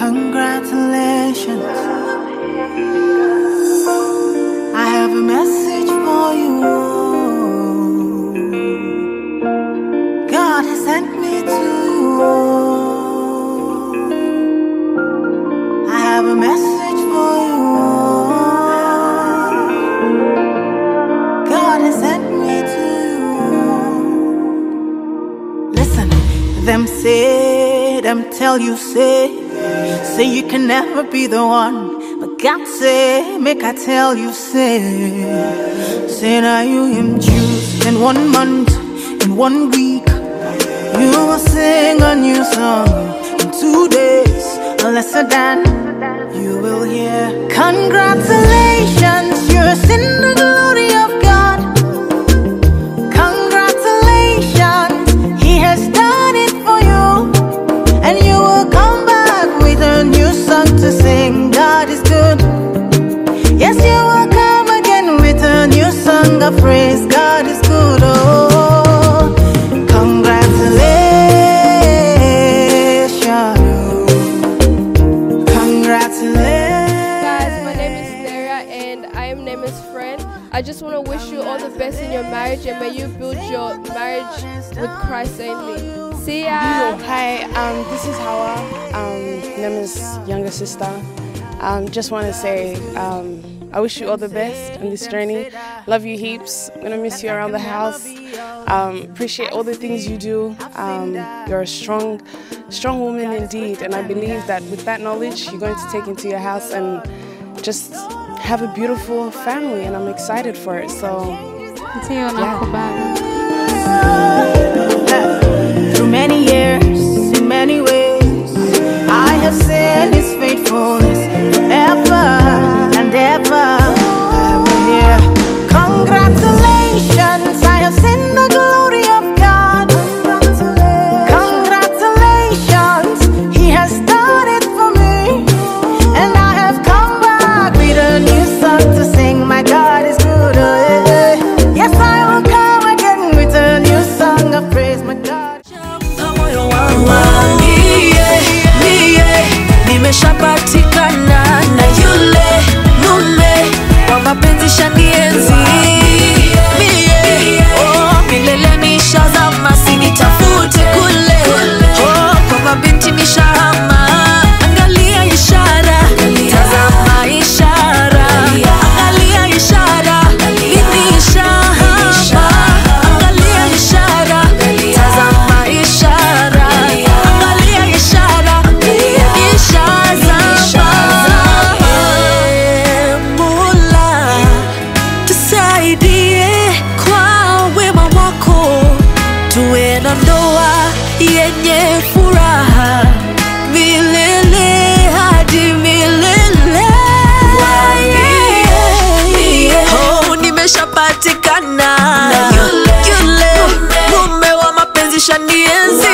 Congratulations. I have a message for you. God has sent me to you. I have a message for you. God has sent me to you. Listen, them say, them tell you say, say you can never be the one. But God say, make I tell you say, say now you him choose in one month, in one week. You will sing a new song in two days, a lesser than you will hear. Congratulations, praise. God is good. Oh, congratulations. Congratulations. Guys, my name is Sarah and I am Neema's friend. I just want to wish you all the best in your marriage and may you build your marriage with Christ only. See ya! Hi, um, this is Hawa, um, Neema's younger sister. Um, just want to say um, I wish you all the best on this journey. Love you heaps. I'm gonna miss you around the house. Um, appreciate all the things you do. Um, you're a strong, strong woman indeed, and I believe that with that knowledge, you're going to take into your house and just have a beautiful family. And I'm excited for it. So Ndio yenye furaha. Milele hadi milele. Oh, nimeshapatikana. Yule mume wa mapenzi shanienzi